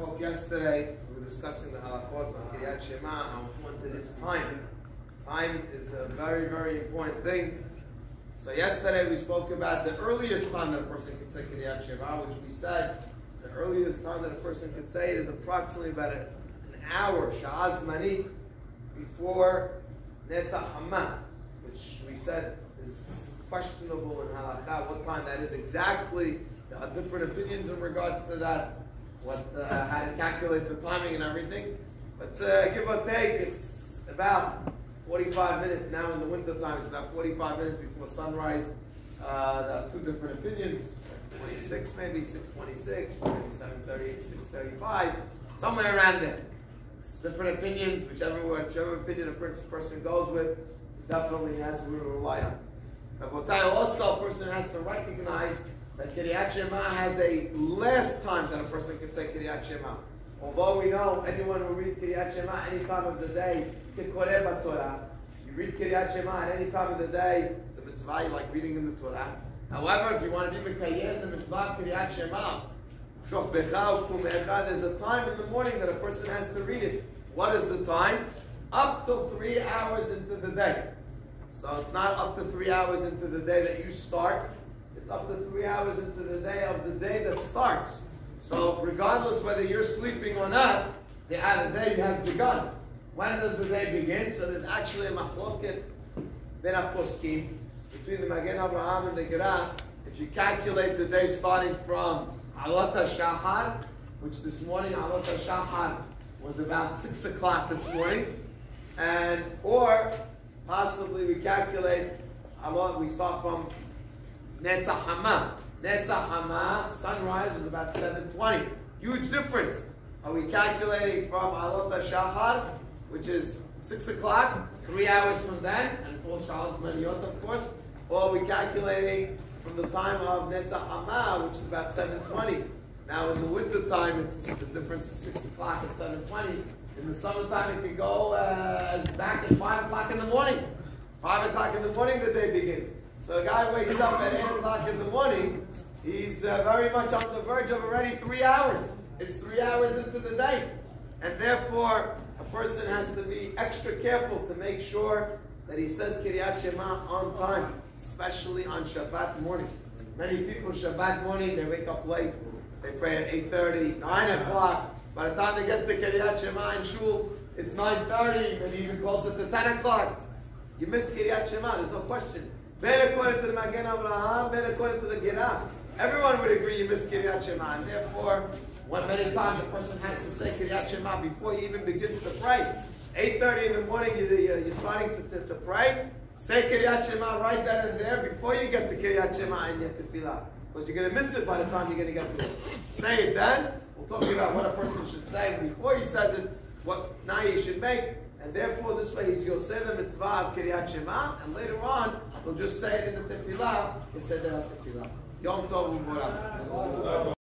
spoke yesterday, we were discussing the halachot of Kriyat Shema, how important it is time. Time is a very, very important thing. So yesterday we spoke about the earliest time that a person could say Kriyat Shema, which we said the earliest time that a person could say is approximately about an hour, Sha'ah Zmanit, before Netz HaChama, which we said is questionable in halakha, what time that is exactly. There are different opinions in regards to that, what uh, how to calculate the timing and everything. But uh, give or take, it's about 45 minutes now in the winter time. It's about 45 minutes before sunrise. Uh, there are two different opinions. 26 maybe, 626, maybe 738, 635, somewhere around there. It's different opinions, whichever whichever opinion a person goes with, definitely has we rely on. But also a person has to recognize that Kriyat Shema has a less time that a person can say Kriyat Shema. Although we know anyone who reads Kriyat Shema any time of the day, Torah, you read Kriyat Shema at any time of the day, it's a mitzvah, you like reading in the Torah. However, if you want to be Mekayem, the mitzvah of Kiryat Shema, there's a time in the morning that a person has to read it. What is the time? Up till three hours into the day. So it's not up to three hours into the day that you start. It's up to three hours into the day of the day that starts. So regardless whether you're sleeping or not, the, day has begun. When does the day begin? So there's actually a machloket ben between the Magen Abraham and the Gra. If you calculate the day starting from Alot Shahar, which this morning Alot Shahar was about six o'clock this morning, and or possibly we calculate Alot. We start from Netz HaChama. Netz HaChama, sunrise was about 7.20. Huge difference. Are we calculating from Alot Shahar, which is 6 o'clock, three hours from then, and full Sha'ot Zmaniot, of course, or are we calculating from the time of Netz HaChama, which is about 7.20? Now in the winter time, it's the difference is 6 o'clock and 7.20. In the summertime, it can go uh, as back as 5 o'clock in the morning. 5 o'clock in the morning, the day begins. So a guy wakes up at 8 o'clock in the morning, he's uh, very much on the verge of already three hours. It's three hours into the day. And therefore, a person has to be extra careful to make sure that he says Kriyat Shema on time, especially on Shabbat morning. Many people Shabbat morning, they wake up late. They pray at 8.30, 9 o'clock. By the time they get to Kriyat Shema in Shul, it's 9.30, maybe even closer to 10 o'clock. You missed Kriyat Shema, there's no question. Ben according to the Magen Abraham, Ben according to the Gra. Everyone would agree you missed Kriyat Shema, and therefore, one many times a person has to say Kriyat Shema before he even begins to pray. 8.30 in the morning, you're starting to, to, to pray. Say Kriyat Shema right then and there before you get to Kriyat Shema and your tefillah. Because you're going to miss it by the time you're going to get to it. Say it then. We'll talk about what a person should say before he says it, what now he should make. And therefore, this way, he's Yoseh the mitzvah of Kriyat Shema, and later on, he'll just say it in the tefillah, he said the tefillah. Yom Tov U'Borach.